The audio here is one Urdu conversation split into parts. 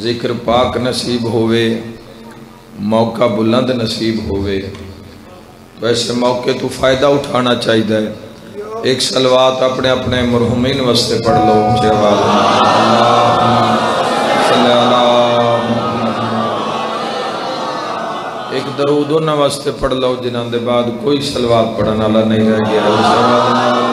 ذکر پاک نصیب ہوئے موقع بلند نصیب ہوئے تو ایسے موقع تو فائدہ اٹھانا چاہیے ہے ایک سلوات اپنے اپنے مرحومین وستے پڑھ لو جواب صلی ایک درود انہاں واسطے پڑھ لو جنہاں دے بعد کوئی سلوات پڑھنا اللہ نہیں رہ گیا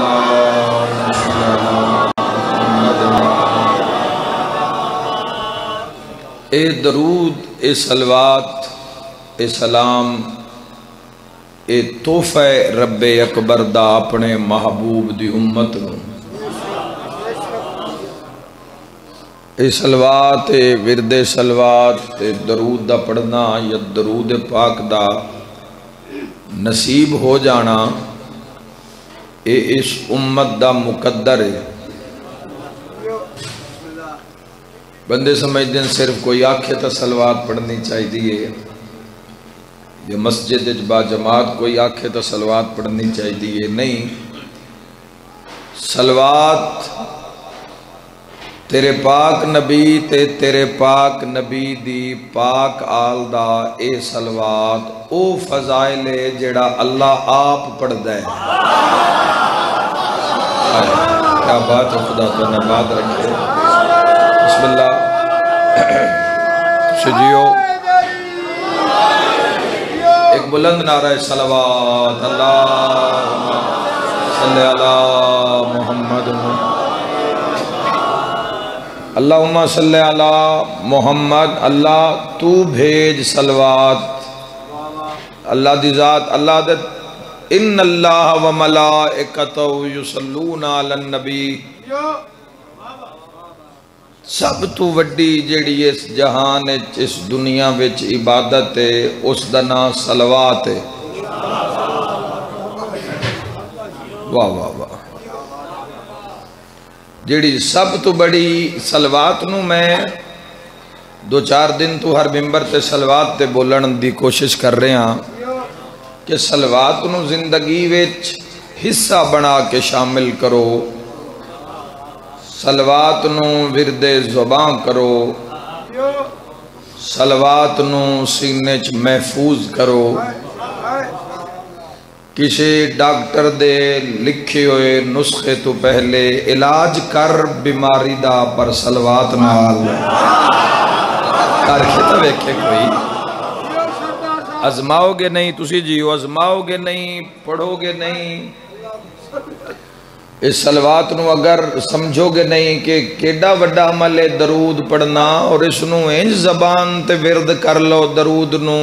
اے درود، اے سلوات اے سلام، اے توفہ رب اکبر دا اپنے محبوب دی امت نو۔ اے سلوات اے ورد سلوات اے درود دا پڑھنا یا درود پاک دا نصیب ہو جانا، اے اس امت دا مقدر ہے۔ بندے سمجھتے ہیں صرف کوئی آنکھیں تا سلوات پڑھنی چاہی دیئے مسجد با جماعت کوئی آنکھیں تا سلوات پڑھنی چاہی دیئے نہیں، سلوات تیرے پاک نبی تے تیرے پاک نبی دی پاک آل دا اے سلوات، او فضائل ہے جڑا اللہ آپ پڑھ دے کیا بات ہے؟ خدا تو نباد رکھے۔ بسم اللہ۔ شجیو ایک بلند نعرہ صلوات اللہ صلی اللہ محمد۔ اللہم صلی اللہ محمد، اللہ تو بھیج صلوات۔ اللہ دی ذات، اللہ دے۔ ان اللہ و ملائکتو یسلون علی النبی۔ سب تو وڈی جیڑی اس جہان اس دنیا وچ عبادت ہے، اس دا نام صلوات ہے۔ واہ واہ واہ۔ جیڑی سب تو بڑی صلوات نو میں دو چار دن تو ہر ممبر تے صلوات تے بولن دی کوشش کر رہے ہاں کہ صلوات نو زندگی وچ حصہ بنا کے شامل کرو۔ سلوات نو ورد زبان کرو سلوات نو سینے چ محفوظ کرو کسی ڈاکٹر دے لکھے ہوئے نسخے تو پہلے علاج کر بیماری دا پر سلوات نال کر کے تو ویکھے کوئی ازماؤ گے نہیں تسی جیو ازماؤ گے نہیں پڑھو گے نہیں اس سلوات نو اگر سمجھو گے نہیں کہ کیڈا وڈا عمل ہے درود پڑھنا اور اس نو انج زبان تے ورد کر لو درود نو۔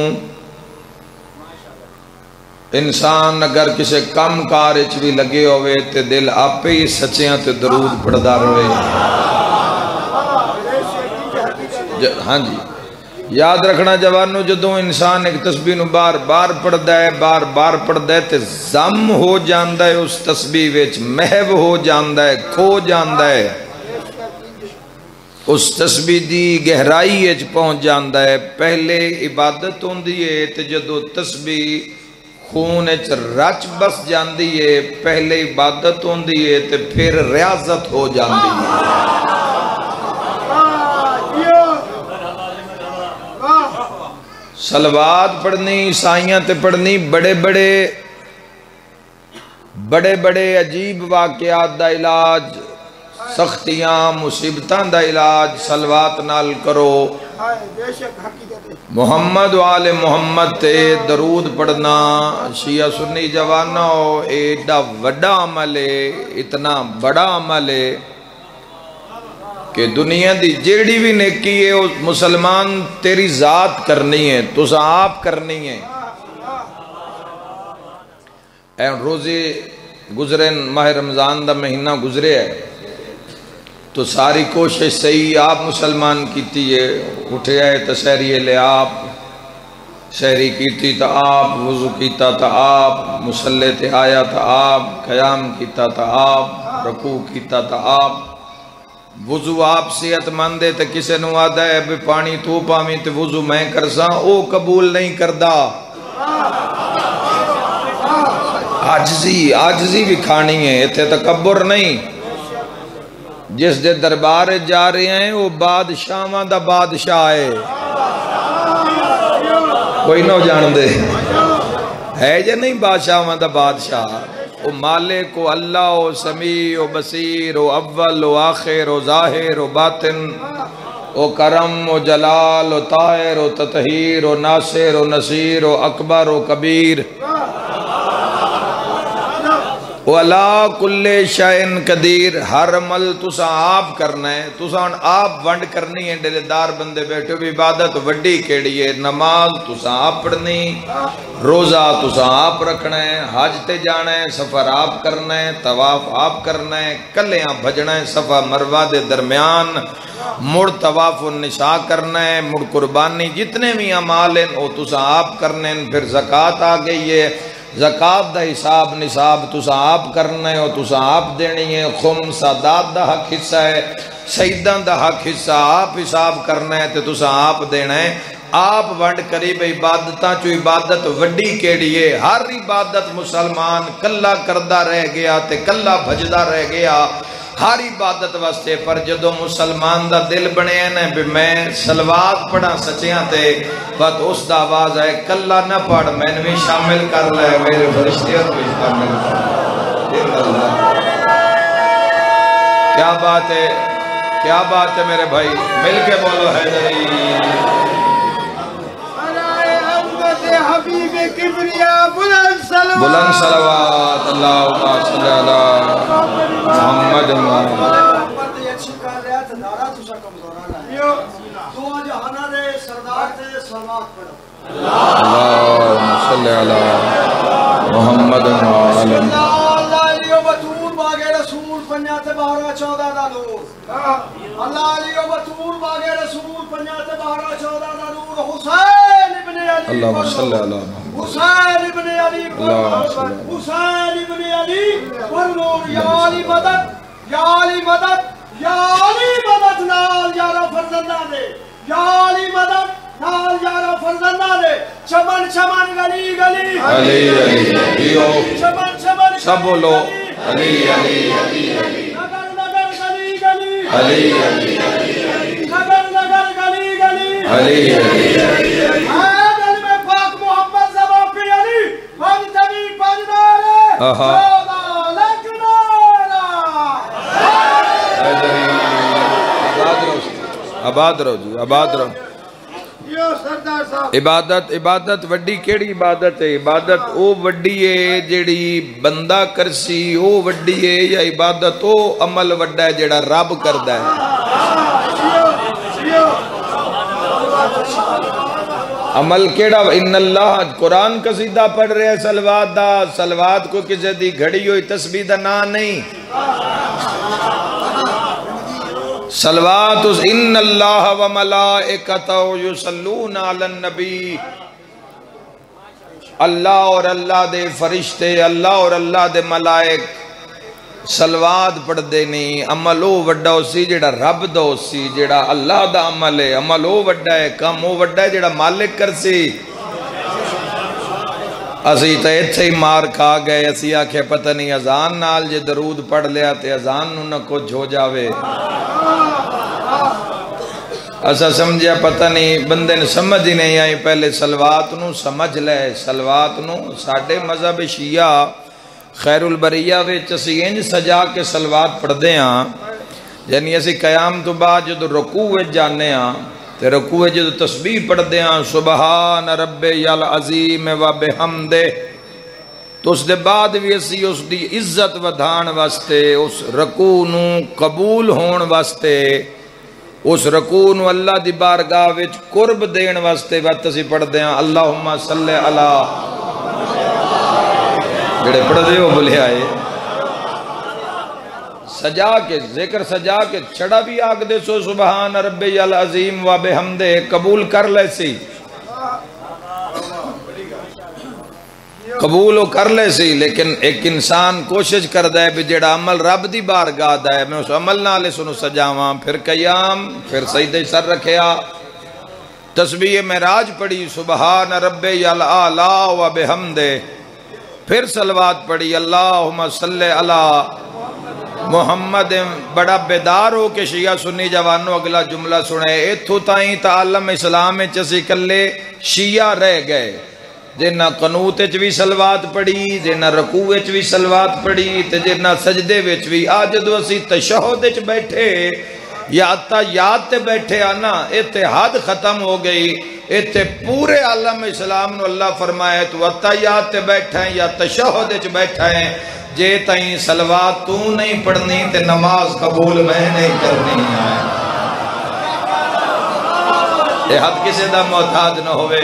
انسان اگر کسے کم کار اچ بھی لگے ہوئے تے دل آپے ہی سچیاں تے درود پڑھدا رہے۔ ہاں جی۔ یاد رکھنا جوانو جدوں انسان ایک تسبیح نو بار بار پڑھدا ہے، بار بار پڑھدا ہے، تے زم ہو جاندا ہے، اس تسبیح وچ محو ہو جاندا ہے، کھو جاندا ہے۔ اس تسبیح دی گہرائی وچ پہنچ جاندا ہے۔ پہلے عبادت ہوندی ہے، تے جدوں تسبیح خون وچ رچ بس جاندی ہے، پہلے عبادت ہوندی ہے، تے پھر ریاضت ہو جاندی ہے۔ سلوات پڑھنی، عیسائیاں تے پڑھنی، بڑے بڑے بڑے بڑے عجیب واقعات دا علاج، سختیاں، مصیبتاں دا علاج سلوات نال کرو۔ محمد وال محمد تے درود پڑھنا، شیعہ سنی جوانو ایڈا وڈا عمل ہے، اتنا بڑا عمل ہے۔ کہ دنیا دی جیڑی بھی نیکی ہے وہ مسلمان تیری ذات کرنی ہے تو آپ کرنی ہے۔ اے روزے گزرے ماہ رمضان دا مہینہ گزرے ہے۔ تو ساری کوشش صحیح آپ مسلمان کیتی ہے، اٹھے آئے تو سہری لے آپ سہری کیتی تا آپ، وضو کیتا تا آپ، مسلح تے آیا تا آپ، قیام کیتا تا آپ، رکوع کیتا تا آپ۔ وضو آپ صحت مند ہے تے کسے نو آدھا ہے بے پانی تو پامی تے وضو میں کرساں، او قبول نہیں کردہ آجزی آجزی بھی کھانی ہے، اتھے تکبر نہیں۔ جس دے دربار جا رہے ہیں، وہ بادشاہ دا بادشاہ ہے۔ کوئی نہ جان دے۔ ہے جے نہیں بادشاہ دا بادشاہ؟ او مالک و اللہ و سمیع و بصیر و اول و آخر و ظاہر و باطن او کرم و جلال و طاہر و تطہیر و ناصر و نصیر و اکبر و کبیر وَلَا کُلِّ شَئِن قدیر ہر عمل تسا آپ کرنا ہے۔ تسا ان آپ ونڈ کرنی ہے۔ ڈیلے دار بندے بیٹھے بھی عبادت وڈی کیڑی ہے؟ نماز تسا آپ پڑھنی روزہ تسا آپ رکھنا ہے۔ حج تے جانا ہے۔ سفر آپ کرنا ہے۔ تواف آپ کرنا ہے۔ کلیاں بھجنا ہے۔ صفہ مروہ دے درمیان مڑ تواف النساء کرنا ہے۔ مڑ قربانی جتنے بھی عمال ہیں، وہ تسا آپ کرنے ہیں۔ پھر زکاة آ گئی ہے۔ زکاة دا حساب نصاب تسا آپ کرنا ہے تسا آپ دینی ہے۔ خم سادات دا حق حصہ ہے، سیدان دا حق حصہ آپ حساب کرنا ہے تسا آپ دینا ہے آپ ونڈ قریب عبادتاں چو عبادت وڈی کیڑیے ہر عبادت مسلمان کلہ کردہ رہ گیا تے کلہ بھجدہ رہ گیا۔ ہر عبادت واسطے پر جدو مسلمان دا دل بنے ہیں بھی میں سلوات پڑھا سچیاں تے بات اس دا آواز ہے کلہ نہ پڑھ میں نے بھی شامل کر لے میرے فرشتیت بھی شامل کر کیا بات ہے؟ کیا بات ہے میرے بھائی؟ مل کے بولو حیدری حبیب کبریا بلند سلوات بلند صلوات اللہ صلی اللہ محمد محمد اللہ اللہ علیہ بطول باغے رسول پنجاتے بارہ چودہ دا نور اللہ علیہ بطول باغے رسول پنجاتے بارہ چودہ دا نور. حسین ابن علی اللہم پڑھو۔ صلی اللہ محمد. حسین ابن علی اللہ حسین ابن علی والنور یا علی مدد یا علی مدد یا علی مدد نال یارا فرزندہ دے۔ یا علی مدد نال یارا فرزندہ دے۔ چمن چمن گلی گلی۔ علی علی علیو چمن چمن سب بولو۔ علی علی علی نگر نگر گلی گلی۔ علی علی نگر نگر گلی گلی۔ علی علی اے دل میں پاک محمد زبان پی علی پنج تبی پنج نارے آہا۔ چودہ لکھ نارا آباد رہو آباد رہو جی آباد رہو یہ سردار صاحب عبادت عبادت وڈی کیڑی عبادت ہے عبادت او وڈی ہے جیڑی بندہ کرسی او وڈی ہے یا عبادت او عمل وڈا ہے جیڑا رب کردہ ہے عمل کیڑا ان اللہ قرآن قصیدہ پڑھ رہے ہیں، سلوات دا، سلوات کو کسی دی گھڑی ہوئی تسبیح دا نا نہیں۔ سلوات اس ان اللہ و ملائکتہ یسلون علی النبی۔ اللہ اور اللہ دے فرشتے، اللہ اور اللہ دے ملائک۔ سلوات پڑھ دے نہیں، عمل او وڈا ہو سی جڑا رب دا ہو سی جڑا اللہ دا عمل ہے، عمل او وڈا ہے، کم او وڈا ہے جڑا مالک کر سی۔ اسی تا ایتھے ہی مار کھا گئے، اسی آکھے پتہ نہیں ازان نال جے درود پڑھ لیا تے ازان نو نہ کچھ ہو جاوے۔ اسا سمجھیا پتہ نہیں، بندے نے سمجھ ہی نہیں آئی، پہلے سلوات نو سمجھ لے، سلوات نو ساڑھے مذہب شیعہ خیر البریہ وچ اسی انج سجا کے سلوات پڑھ دے ہاں۔ یعنی اسی قیام تو بعد جدو رکوع وچ جانے ہاں تے رکوع وچ جدو تسبیح پڑھ دے ہاں سبحان رب یالعظیم و بحمدے تو اس دے بعد بھی اسی اس دی عزت ودھان واسطے، اس رکوع نو قبول ہون واسطے، اس رکوع نو اللہ دی بارگاہ وچ قرب دین واسطے وقت اسی پڑھ دے ہاں۔ اللہم صلی اللہ جڑے پڑھ دے ہو بلے آئے۔ سجا کے ذکر، سجا کے چھڑا بھی آگ دے سو، سبحان ربی العظیم و بحمدے، قبول کر لے سی۔ قبول کر لے سی، لیکن ایک انسان کوشش کر دے بھی جڑا عمل رب دی بارگاہ دا ہے۔ میں اس عمل نالے سنو سجاواں، پھر قیام، پھر سجدے سر رکھیا۔ تسبیح معراج پڑھی، سبحان ربی العلا و بحمدے۔ پھر سلوات پڑھی، اللہم صلی اللہ محمد، بڑا بیدار ہو کہ شیعہ سنی جوانوں، اگلا جملہ سنے ایتھو تائیں تعالم اسلام چسی کلے شیعہ رہ گئے۔ جنہ قنوت اچ بھی سلوات پڑی جنہ رکوع اچ بھی سلوات پڑی تے جنہ سجدے وچ بھی آج دو اسی تشہد اچ بیٹھے۔ یا تا یاد تے بیٹھے آنا اتحاد ختم ہو گئی ایتے پورے عالم اسلام نو اللہ فرمائے، تو اتا یاد تے بیٹھا ہے یا تشہد اچ بیٹھا ہے جے تائیں سلوات تو نہیں پڑھنی تے نماز قبول میں نہیں کرنی ہے۔ یہ حد کسی دا محتاج نہ ہوئے۔